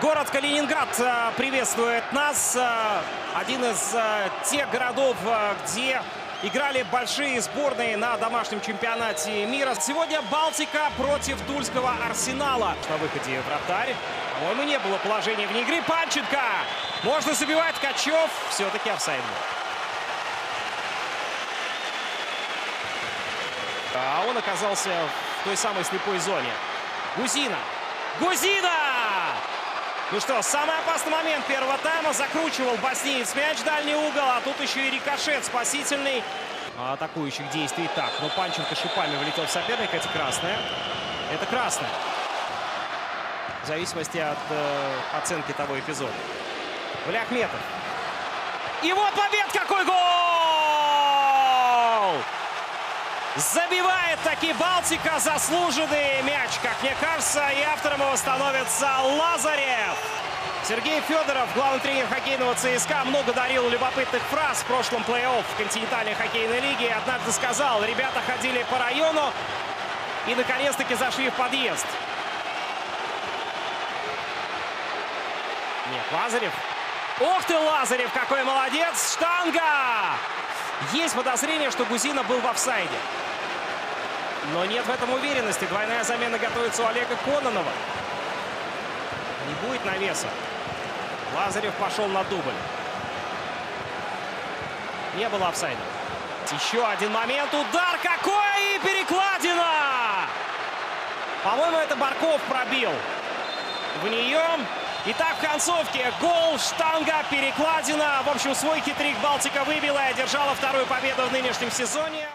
Город Калининград э, приветствует нас. Э, Один из э, тех городов, где играли большие сборные на домашнем чемпионате мира. Сегодня Балтика против Тульского Арсенала. На выходе вратарь. По-моему, не было положения вне игры. Панченко! Можно забивать Ткачев. Все-таки офсайд. А он оказался в той самой слепой зоне. Гузина. Гузина! Ну что, самый опасный момент первого тайма. Закручивал боснеец мяч в дальний угол, а тут еще и рикошет спасительный атакующих действий. Так, ну Панченко шипами влетел в соперника. Это красное. Это красное. В зависимости от э, оценки того эпизода. Вляхметов. И вот побед! Какой гол! Забивает таки Балтика заслуженный мяч, мне кажется, и автором его становится Лазарев. Сергей Федоров, главный тренер хоккейного ЦСКА, много дарил любопытных фраз в прошлом плей-офф континентальной хоккейной лиги. Однажды сказал, ребята ходили по району и наконец-таки зашли в подъезд. Нет, Лазарев. Ох ты, Лазарев, какой молодец! Штанга! Есть подозрение, что Гузина был в офсайде. Но нет в этом уверенности. Двойная замена готовится у Олега Кононова. Не будет навеса. Лазарев пошел на дубль. Не было офсайда. Еще один момент. Удар какой! И перекладина! По-моему, это Барков пробил. В нее. Итак, в концовке гол, штанга, перекладина. В общем, свой хитрик Балтика выбила и одержала вторую победу в нынешнем сезоне.